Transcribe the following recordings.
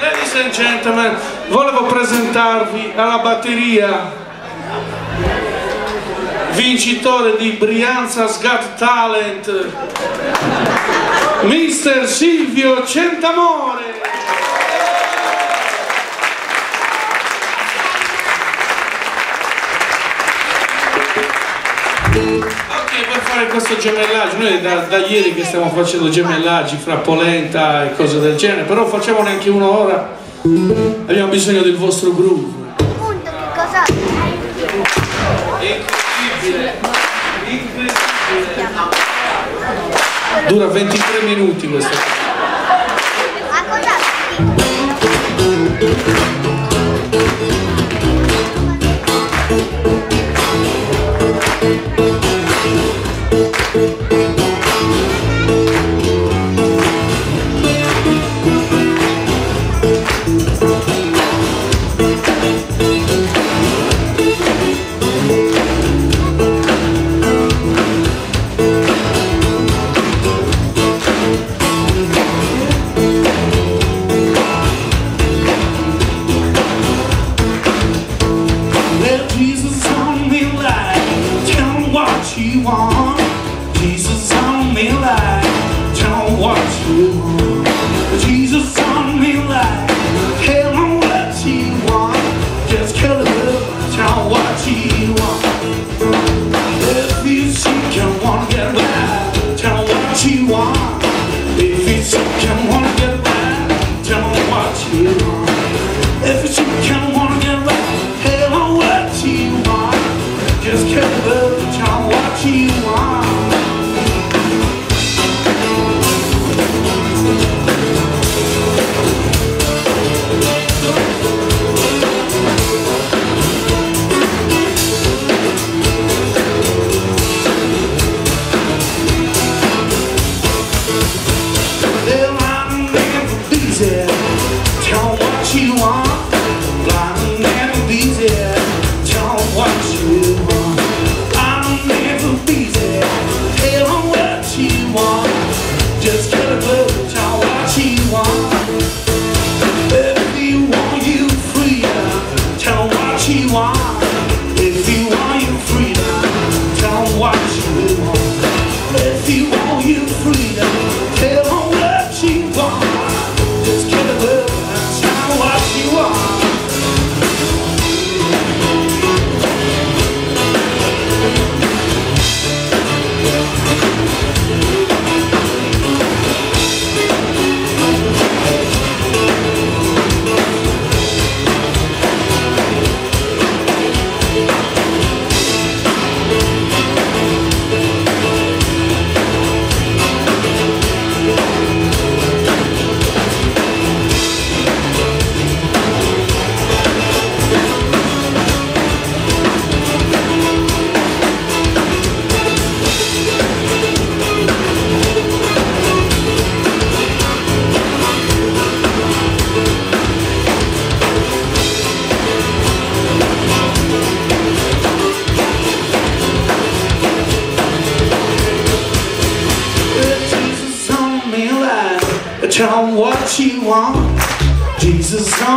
Ladies and gentlemen, volevo presentarvi alla batteria vincitore di Brianza's Got Talent Mr. Silvio Centamore fare questo gemellaggio, noi da, da ieri che stiamo facendo gemellaggi fra polenta e cose del genere, però facciamo neanche uno ora, abbiamo bisogno del vostro groove. Punto, che cosa? Incredibile, incredibile. Dura 23 minuti questa Well, Jesus on me like, tell him what you want. Jesus on me like, tell him what you want. Jesus on me like, tell him what you want. Just it up, tell him what you want. If you seek and wanna get right, tell him what you want. If you seek and wanna get right, tell him what you want.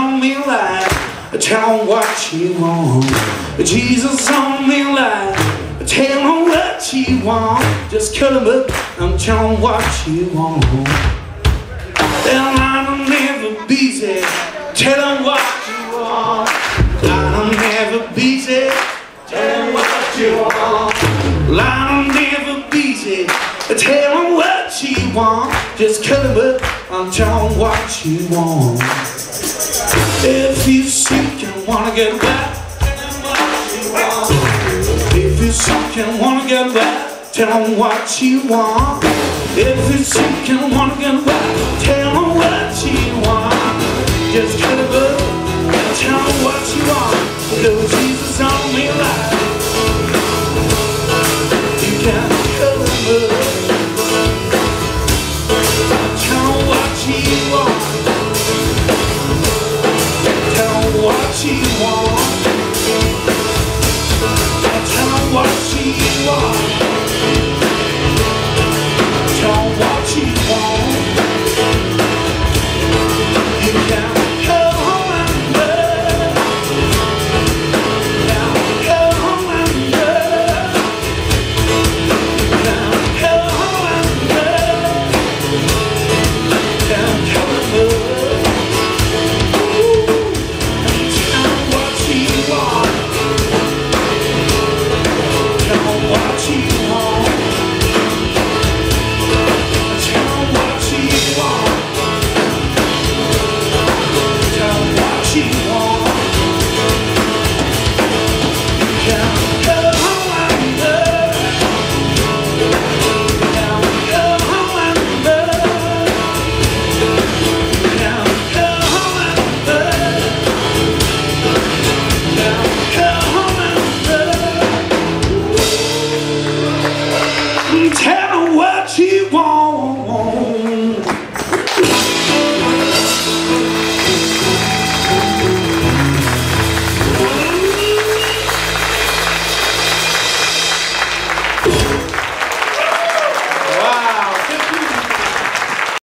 On tell 'em what you want. Jesus on me tell 'em what you want. Just cut 'em up and tell 'em what you want. Well, I'm never busy. Tell 'em what you want. I'm never busy. Tell 'em what you want. I'm never busy. Tell 'em what you want. Just cut 'em up and tell 'em what you want. If you seek and wanna get back, tell 'em what you want. If you seek and wanna get back, tell 'em what you want. If you seek and wanna get back, She you want.